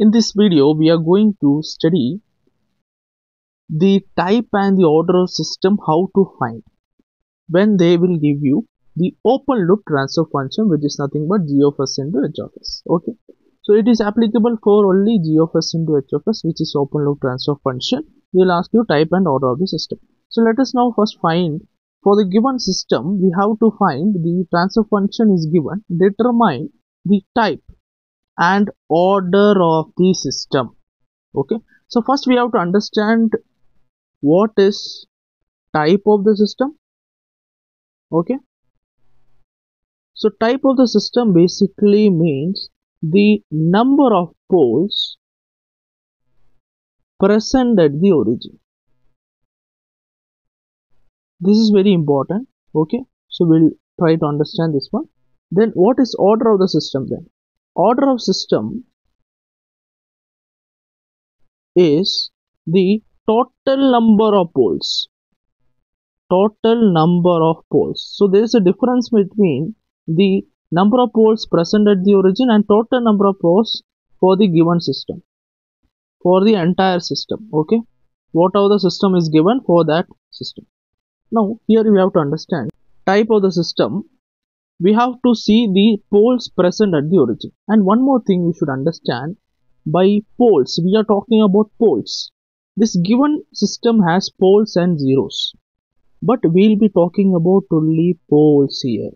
In this video, we are going to study the type and the order of system how to find. When they will give you the open loop transfer function which is nothing but g of s into h of s okay? So it is applicable for only g of s into h of s which is open loop transfer function. They will ask you type and order of the system. So let us now first find for the given system we have to find the transfer function is given determine the type and order of the system. Okay. So first we have to understand what is type of the system. Okay. So type of the system basically means the number of poles present at the origin. This is very important. Okay. So we'll try to understand this one. Then what is order of the system then order of system is the total number of poles. Total number of poles. So there is a difference between the number of poles present at the origin and total number of poles for the given system. For the entire system okay? Whatever the system is given for that system? Now here we have to understand type of the system we have to see the poles present at the origin. And one more thing we should understand by poles we are talking about poles. This given system has poles and zeros. But we'll be talking about only poles here.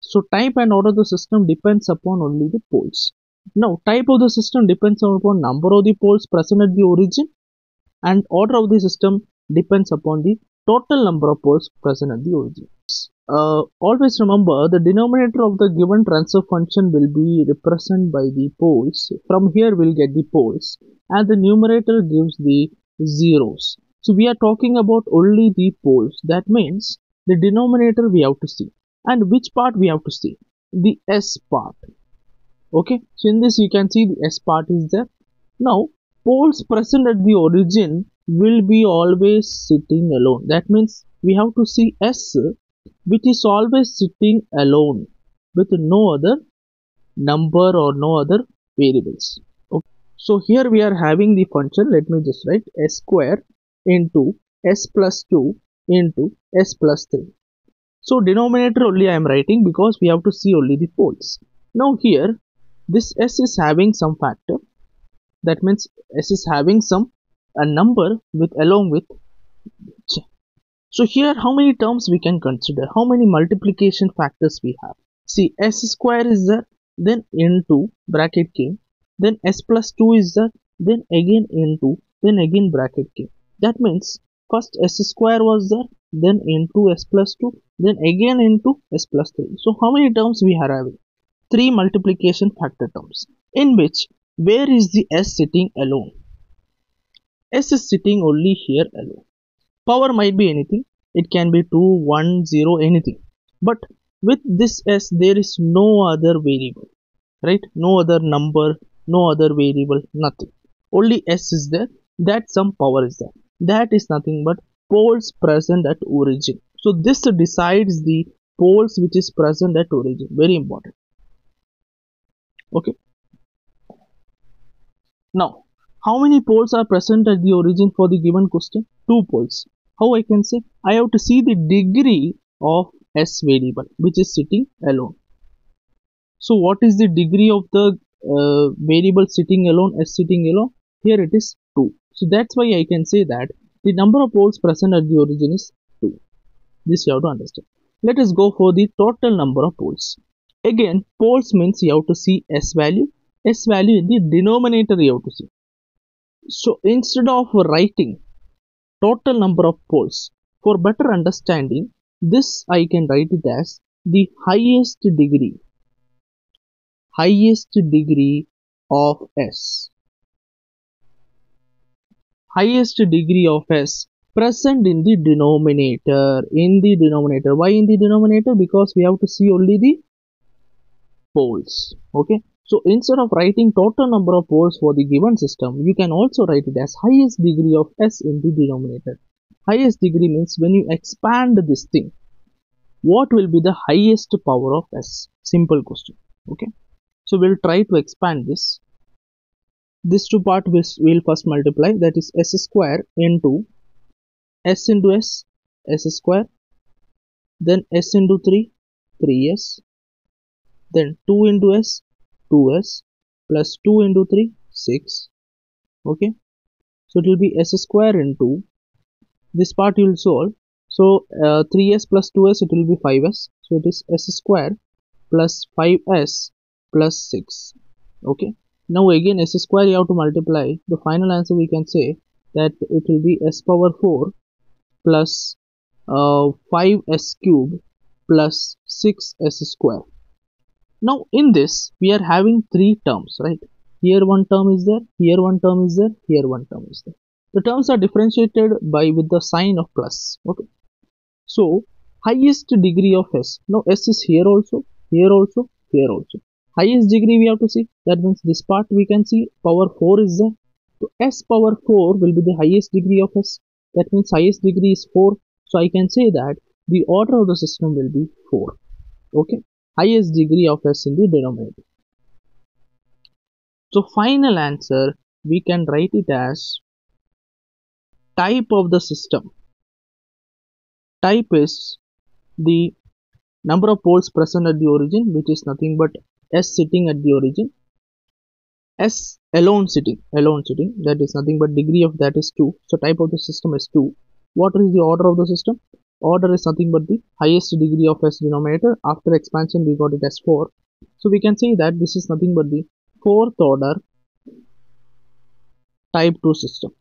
So type and order of the system depends upon only the poles. Now type of the system depends upon number of the poles present at the origin and order of the system depends upon the total number of poles present at the origin uh, always remember the denominator of the given transfer function will be represented by the poles. From here we'll get the poles. And the numerator gives the zeros. So we are talking about only the poles. That means the denominator we have to see. And which part we have to see? The s part. Okay? So in this you can see the s part is there. Now poles present at the origin will be always sitting alone. That means we have to see s which is always sitting alone with no other number or no other variables. Okay. so here we are having the function. Let me just write s square into s plus 2 into s plus 3 so denominator only I am writing because we have to see only the poles. Now here this s is having some factor. That means s is having some a number with along with so here how many terms we can consider? How many multiplication factors we have? See s square is there then into bracket k then s plus 2 is there then again into then again bracket k. That means first s square was there then into s plus 2 then again into s plus 3 so how many terms we are having three multiplication factor terms. In which where is the s sitting alone? S is sitting only here alone power might be anything. It can be 2 1 0 anything. But with this s there is no other variable right? No other number no other variable nothing. Only s is there. That some power is there. That is nothing but poles present at origin. So this decides the poles which is present at origin. Very important. Okay. Now how many poles are present at the origin for the given question? Two poles how i can say? I have to see the degree of s variable which is sitting alone. So what is the degree of the uh, variable sitting alone s sitting alone? Here it is 2 so that's why i can say that the number of poles present at the origin is 2 this you have to understand. Let us go for the total number of poles. Again poles means you have to see s value. S value in the denominator you have to see. So instead of writing total number of poles for better understanding this i can write it as the highest degree highest degree of s. Highest degree of s present in the denominator. In the denominator. Why in the denominator? Because we have to see only the poles okay so instead of writing total number of poles for the given system you can also write it as highest degree of s in the denominator. Highest degree means when you expand this thing what will be the highest power of s? Simple question. Okay? So we'll try to expand this. This two part will first multiply that is s square into s into s s square then s into 3 3s then 2 into s 2s plus 2 into 3 6 okay? So it will be s square into this part you will solve. So uh, 3s plus 2s it will be 5s so it is s square plus 5s plus 6 okay? Now again s square you have to multiply. The final answer we can say that it will be s power 4 plus uh, 5s cube plus 6s square now in this we are having three terms right? Here one term is there here one term is there here one term is there. The terms are differentiated by with the sign of plus okay? So highest degree of s. Now s is here also here also here also. Highest degree we have to see that means this part we can see power 4 is there. So s power 4 will be the highest degree of s. That means highest degree is 4 so i can say that the order of the system will be 4 okay highest degree of s in the denominator. So final answer we can write it as type of the system. Type is the number of poles present at the origin which is nothing but s sitting at the origin. S alone sitting alone sitting that is nothing but degree of that is 2 so type of the system is 2 what is the order of the system order is nothing but the highest degree of s denominator. After expansion we got it as 4 so we can say that this is nothing but the fourth order type 2 system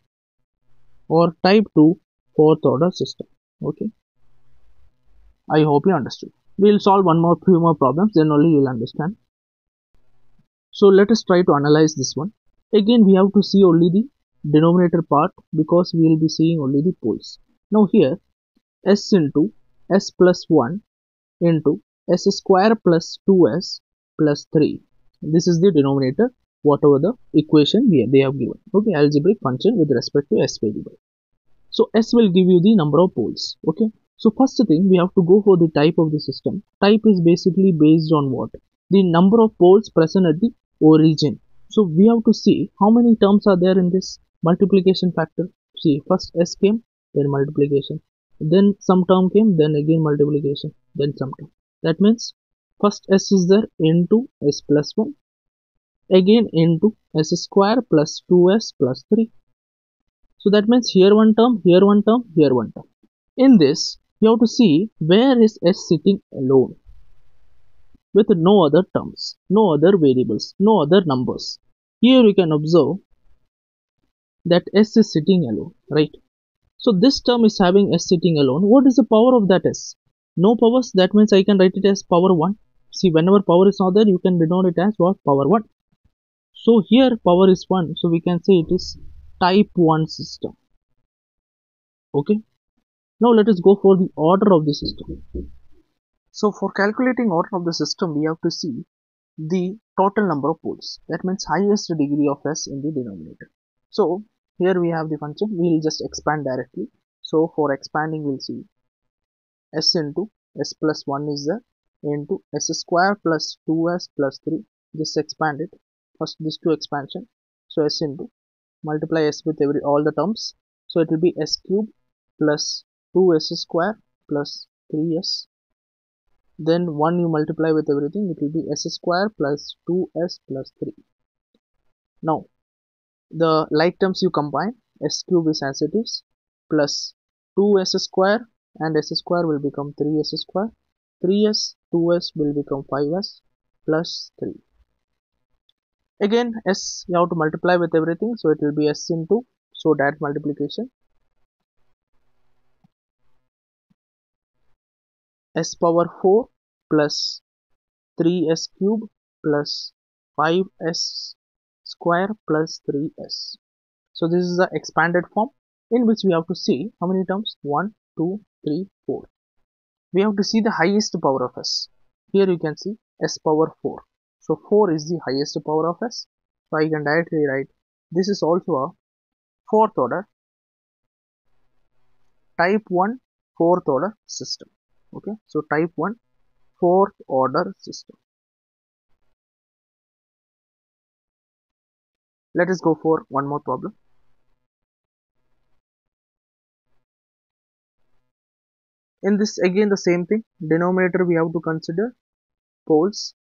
or type 2 fourth order system. Okay. I hope you understood. We'll solve one more few more problems then only you'll understand. So let us try to analyze this one. Again we have to see only the denominator part because we will be seeing only the poles. Now here s into s plus 1 into s square plus 2s plus 3 this is the denominator whatever the equation we, they have given okay algebraic function with respect to s variable so s will give you the number of poles okay so first thing we have to go for the type of the system. Type is basically based on what? The number of poles present at the origin. So we have to see how many terms are there in this multiplication factor. See first s came then multiplication then some term came then again multiplication then some term. That means first s is there into s plus 1 again into s square plus 2s plus 3. So that means here one term, here one term, here one term. In this, you have to see where is s sitting alone with no other terms, no other variables, no other numbers. Here you can observe that s is sitting alone, right? So this term is having s sitting alone. What is the power of that s? No powers, that means I can write it as power 1. See, whenever power is not there, you can denote it as what? Power 1. So here power is 1, so we can say it is type 1 system. Okay. Now let us go for the order of the system. So for calculating order of the system, we have to see the total number of poles. That means highest degree of s in the denominator. So here we have the function. We will just expand directly. So for expanding, we'll see s into s plus 1 is there into s square plus 2s plus 3. Just expand it. First this two expansion. So s into multiply s with every all the terms. So it will be s cube plus 2s square plus 3s then 1 you multiply with everything it will be s square plus 2s plus 3 now the like terms you combine s cube is as it is plus 2s square and s square will become 3s square. 3s 2s will become 5s plus 3 again s you have to multiply with everything so it will be s into so that multiplication. S power 4 plus 3s cube plus 5s square plus 3s. So this is the expanded form in which we have to see how many terms 1, 2, 3, 4. We have to see the highest power of s. Here you can see s power 4. So 4 is the highest power of s. So I can directly write this is also a fourth order type 1 fourth order system okay so type 1 fourth order system let us go for one more problem. In this again the same thing. Denominator we have to consider poles.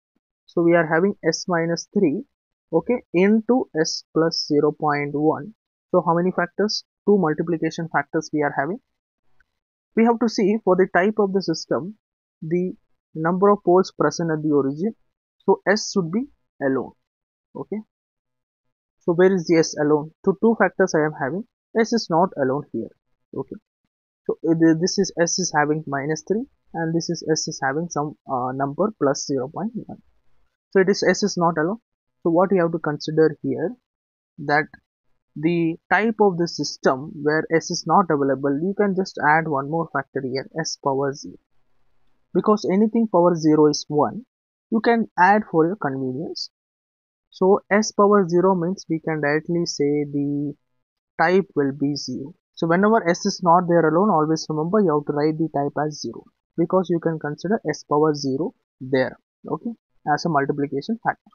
So we are having s minus 3 okay into s plus 0.1 so how many factors? Two multiplication factors we are having. We have to see for the type of the system the number of poles present at the origin. So s should be alone okay so where is the s alone? So two factors i am having. S is not alone here. Okay. So this is s is having minus 3 and this is s is having some uh, number plus 0.1 so it is s is not alone. So what you have to consider here that the type of the system where s is not available you can just add one more factor here s power 0 because anything power 0 is 1 you can add for your convenience so s power 0 means we can directly say the type will be 0 so whenever s is not there alone, always remember you have to write the type as 0 because you can consider s power 0 there, okay, as a multiplication factor.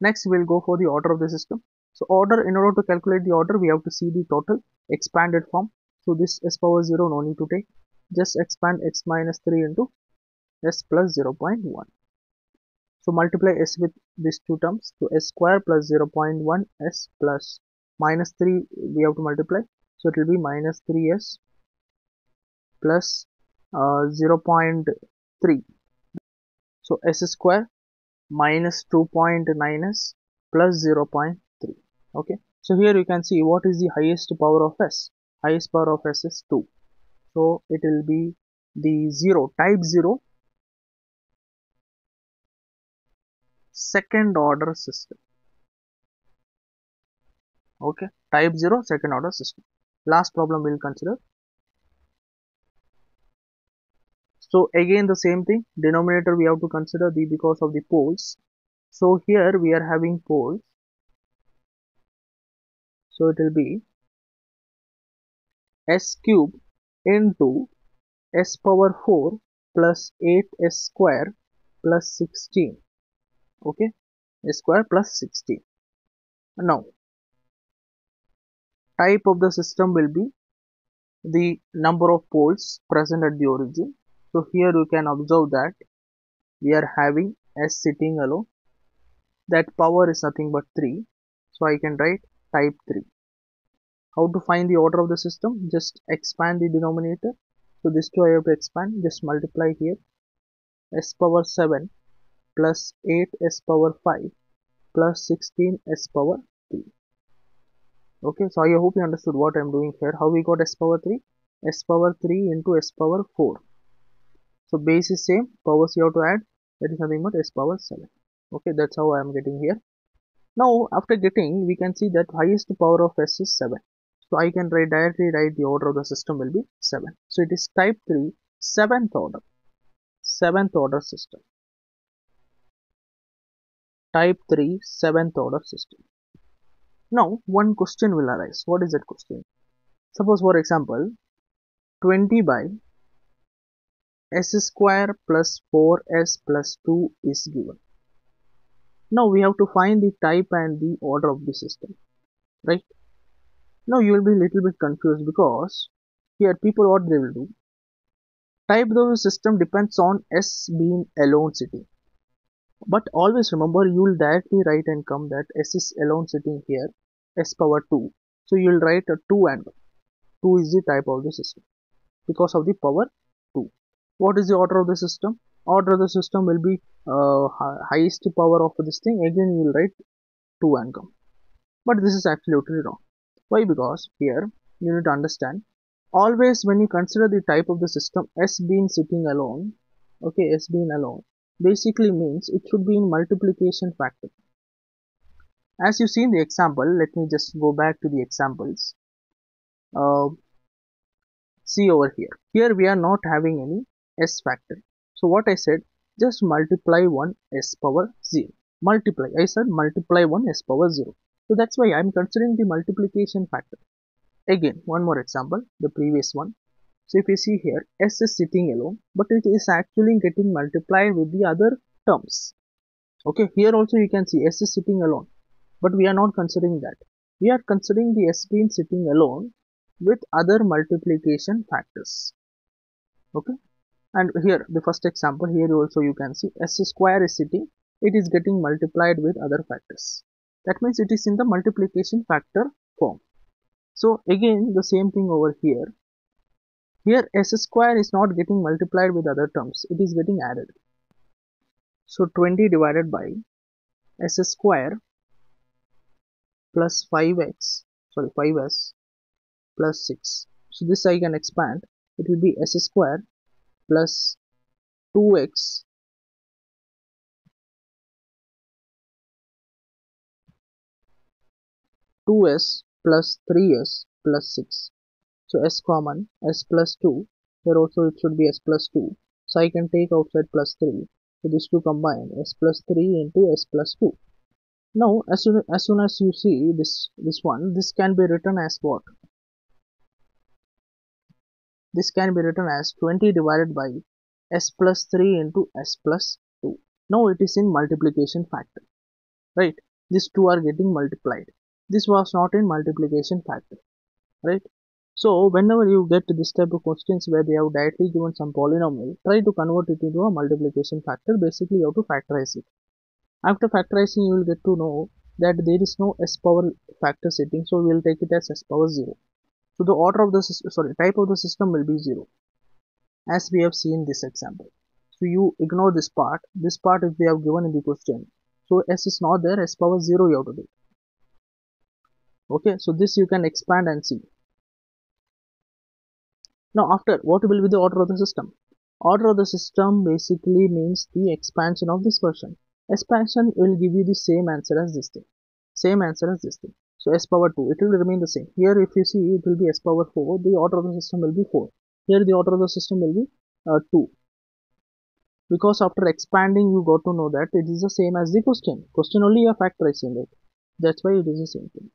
Next, we'll go for the order of the system. So order, in order to calculate the order, we have to see the total expanded form. So this s power 0, no need to take. Just expand x minus 3 into s plus 0.1. So multiply s with these two terms. So s square plus 0.1 s plus minus 3 we have to multiply. So it will be minus 3s plus uh, 0.3 so s square minus 2.9s plus 0.3 okay. So here you can see what is the highest power of s. Highest power of s is 2 so it will be the 0 type 0 second order system. Okay type 0 second order system. Last problem we'll consider. So again the same thing. Denominator we have to consider the because of the poles. So here we are having poles. So it will be s cube into s power 4 plus 8s square plus 16 okay? S square plus 16 now type of the system will be the number of poles present at the origin. So here you can observe that we are having s sitting alone. That power is nothing but 3 so I can write type 3 how to find the order of the system? Just expand the denominator. So this two I have to expand. Just multiply here. S power 7 plus 8 s power 5 plus 16 s power 3 okay so i hope you understood what i'm doing here. How we got s power 3 s power 3 into s power 4 so base is same. Powers you have to add. That is nothing but s power 7 okay that's how i am getting here. Now after getting we can see that highest power of s is 7 so i can write directly write the order of the system will be 7 so it is type 3 seventh order. Seventh order system type 3 seventh order system now, one question will arise. What is that question? Suppose, for example, 20 by s square plus 4s plus 2 is given. Now, we have to find the type and the order of the system, right? Now, you will be a little bit confused because here people what they will do type of the system depends on s being alone sitting but always remember you will directly write and come that s is alone sitting here s power 2 so you will write a 2 and 2 is the type of the system because of the power 2 what is the order of the system? Order of the system will be uh, highest power of this thing. Again you will write 2 and come. But this is absolutely wrong. Why? Because here you need to understand always when you consider the type of the system s being sitting alone okay s being alone basically means it should be in multiplication factor. As you see in the example let me just go back to the examples. Uh, see over here. Here we are not having any s factor. So what I said just multiply 1 s power 0 multiply I said multiply 1 s power 0 so that's why I'm considering the multiplication factor. Again one more example the previous one so if you see here s is sitting alone but it is actually getting multiplied with the other terms. Okay here also you can see s is sitting alone but we are not considering that. We are considering the s being sitting alone with other multiplication factors. Okay and here the first example here also you can see s square is sitting it is getting multiplied with other factors. That means it is in the multiplication factor form. So again the same thing over here here s square is not getting multiplied with other terms. It is getting added. So 20 divided by s square plus 5x sorry 5s plus 6 so this I can expand. It will be s square plus 2x two s plus 3s plus 6 so s common s plus 2 here also it should be s plus 2 so I can take outside plus 3 so these two combine s plus 3 into s plus 2 now as soon as, soon as you see this this one this can be written as what? This can be written as 20 divided by s plus 3 into s plus 2 now it is in multiplication factor right? These two are getting multiplied. This was not in multiplication factor right so whenever you get to this type of questions where they have directly given some polynomial try to convert it into a multiplication factor basically you have to factorize it after factorizing, you will get to know that there is no s power factor sitting, so we will take it as s power 0. So the order of the sorry type of the system will be 0, as we have seen this example. So you ignore this part. This part if they have given in the question. So s is not there, s power 0 you have to do. Okay, so this you can expand and see. Now after, what will be the order of the system? Order of the system basically means the expansion of this version. Expansion will give you the same answer as this thing. Same answer as this thing. So s power 2 it will remain the same. Here if you see it will be s power 4 the order of the system will be 4 here the order of the system will be uh, 2 because after expanding you got to know that it is the same as the question. Question only a factorizing it that's why it is the same thing